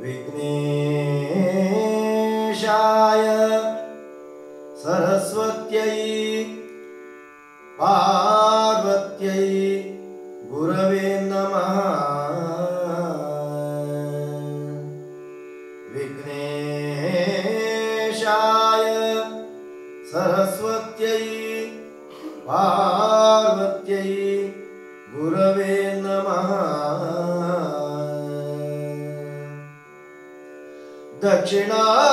Vignesh दक्षिणामूर्तिदेवानां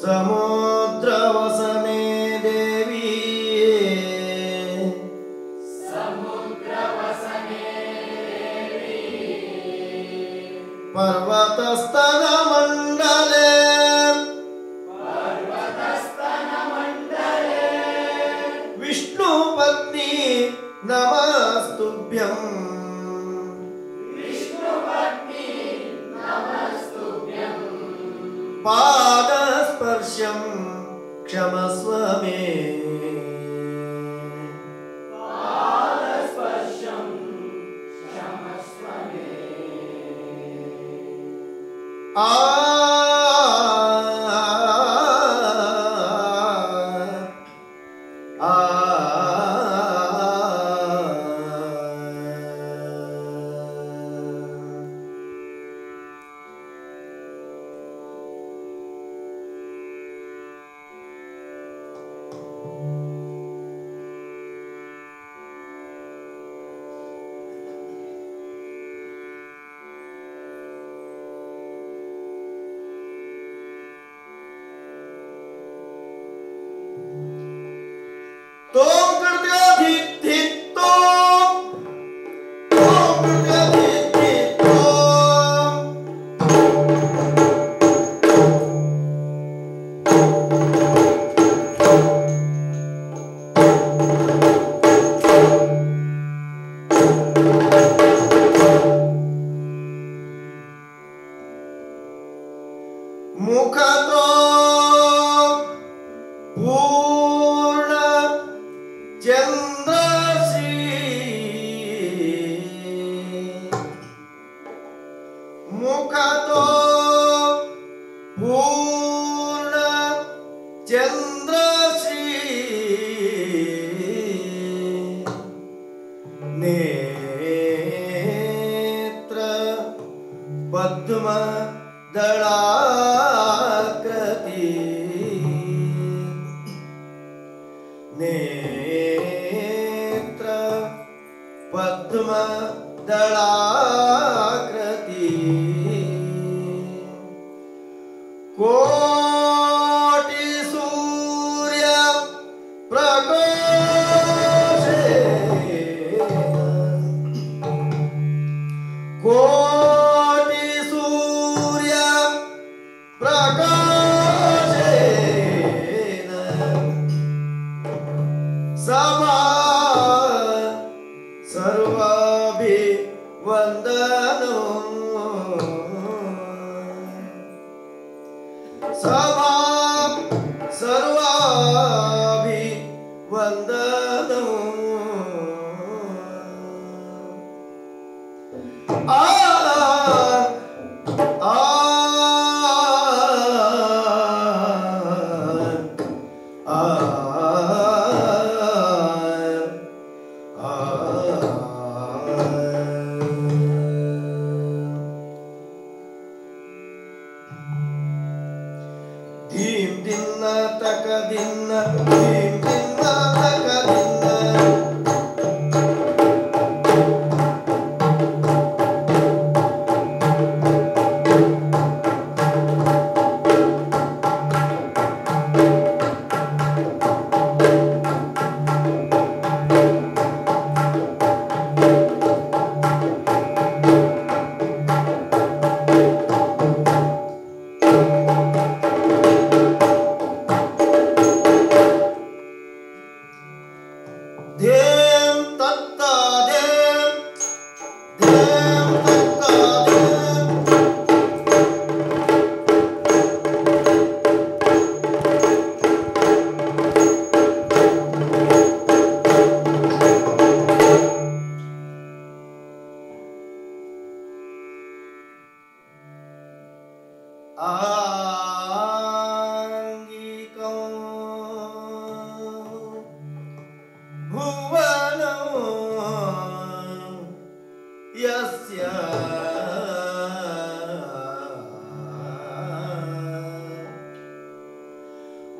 Someone क्षमस्व मे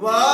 Wow.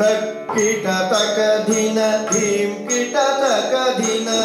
कीट तकदिन धिम कीट तकदिना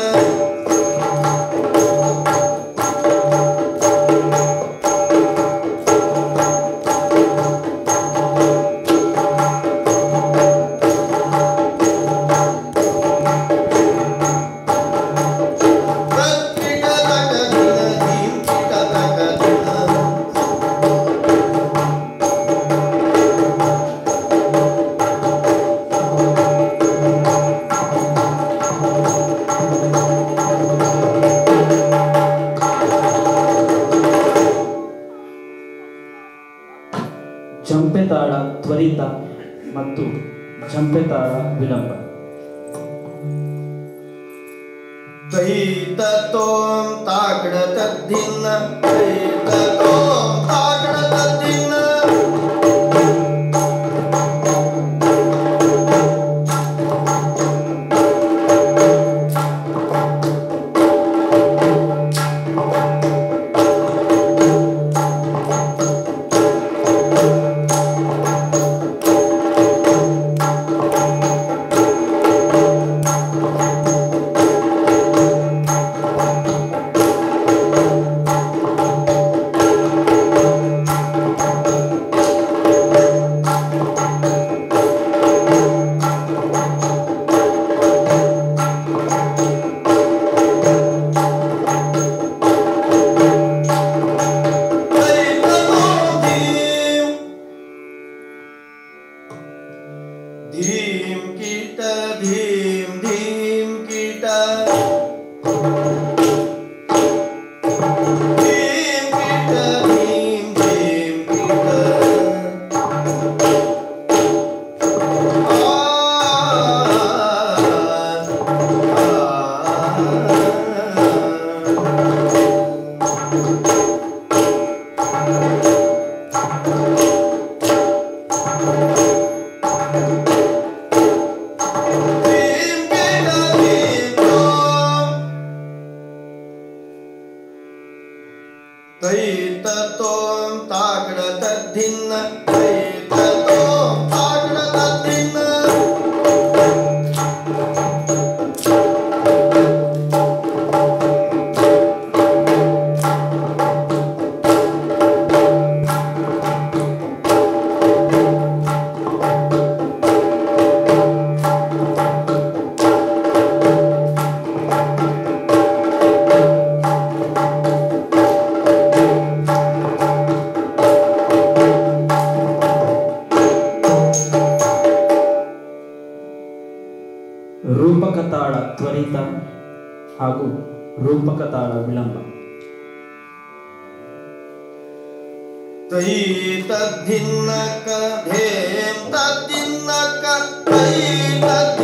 तद्धिन्नक हें तद्धिन्नक तयि तद्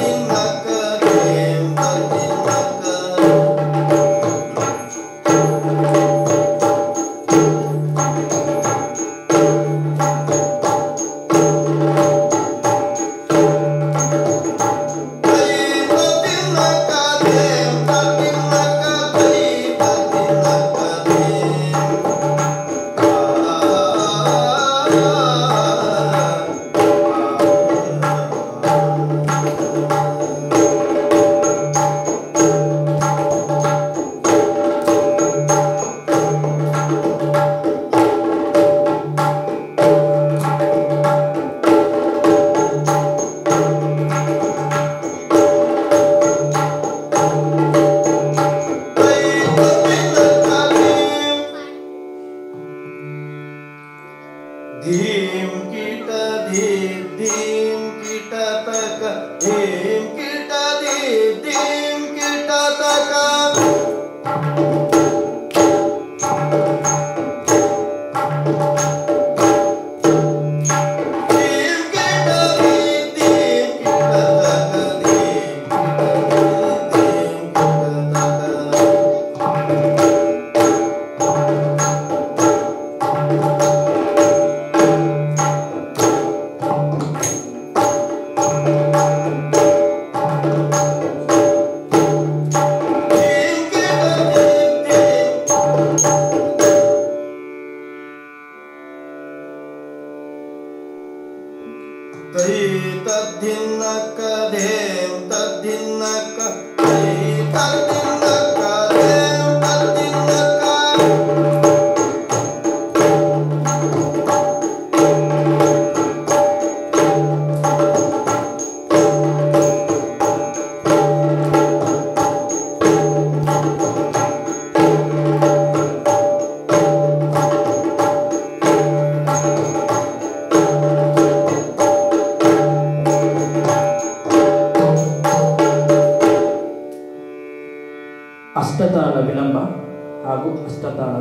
Him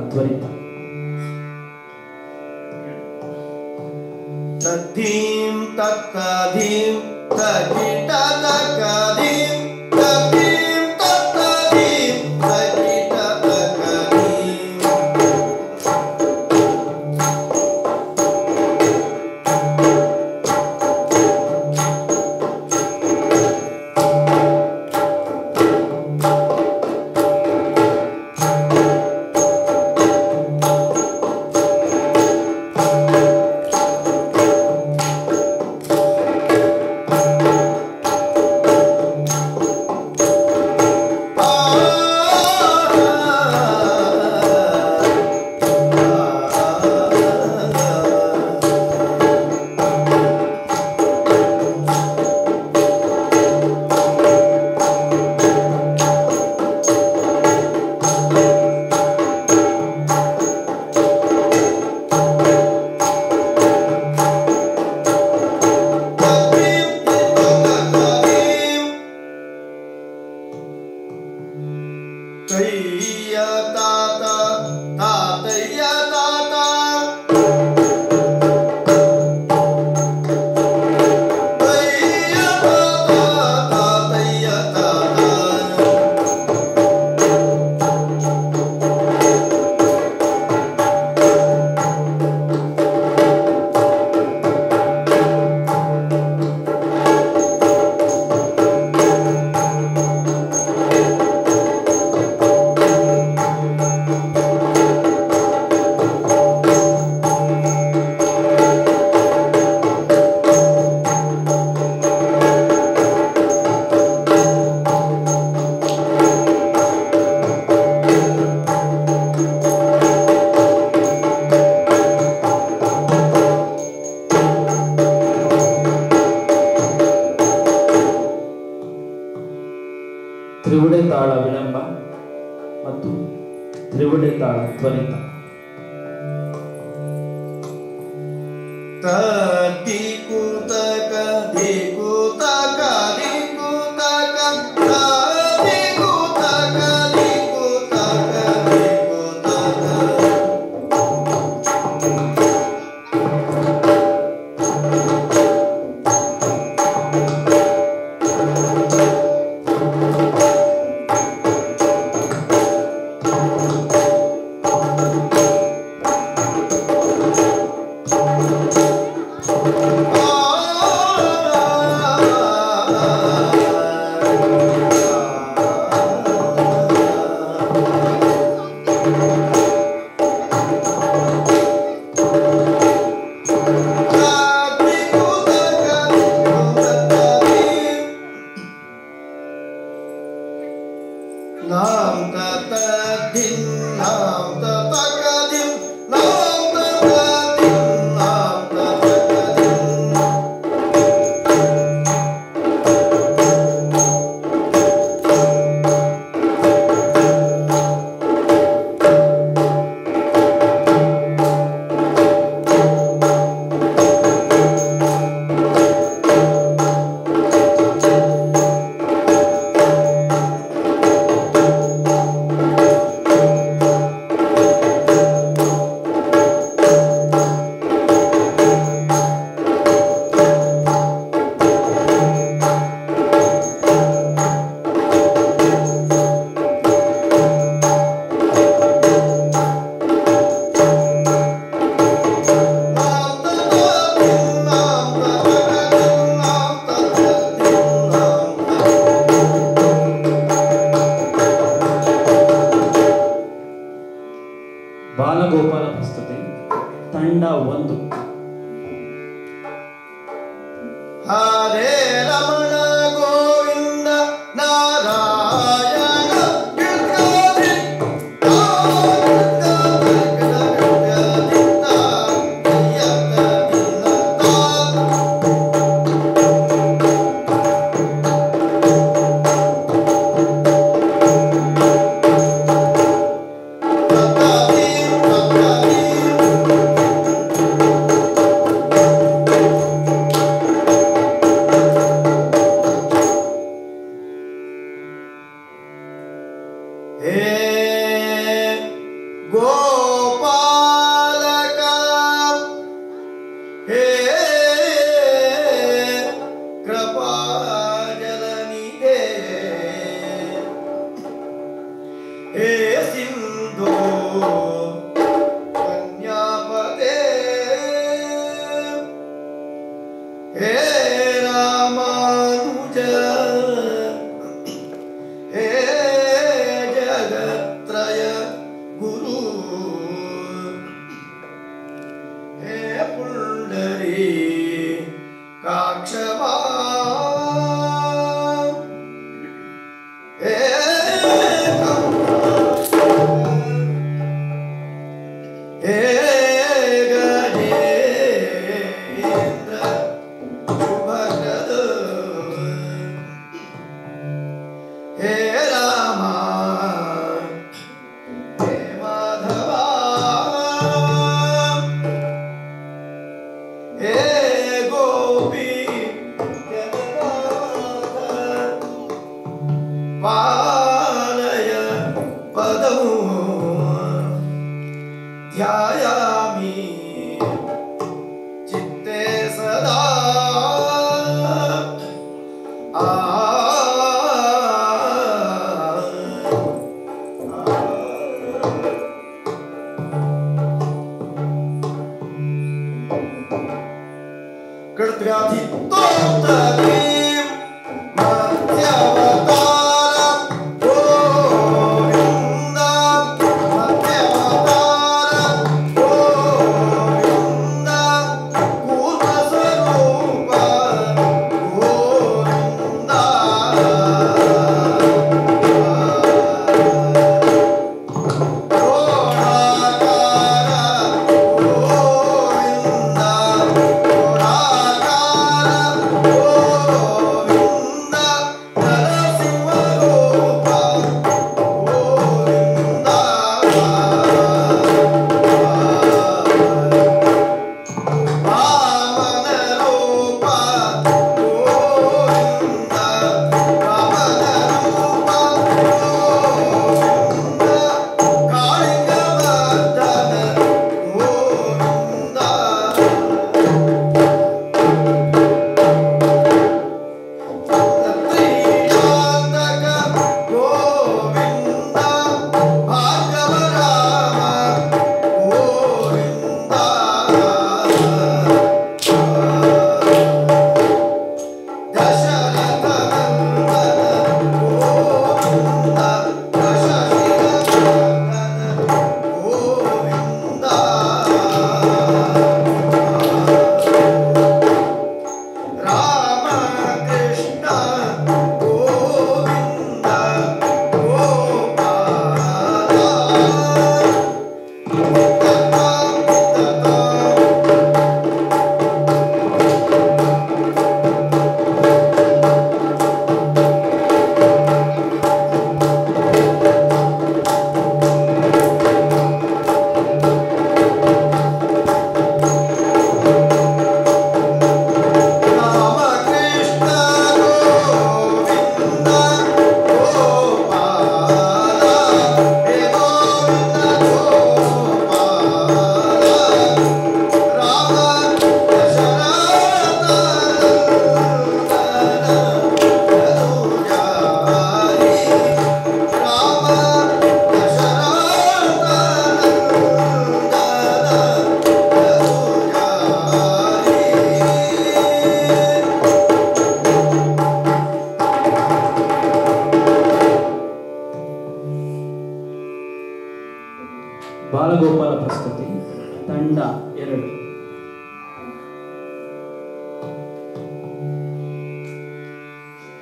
l'attualità My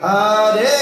Hare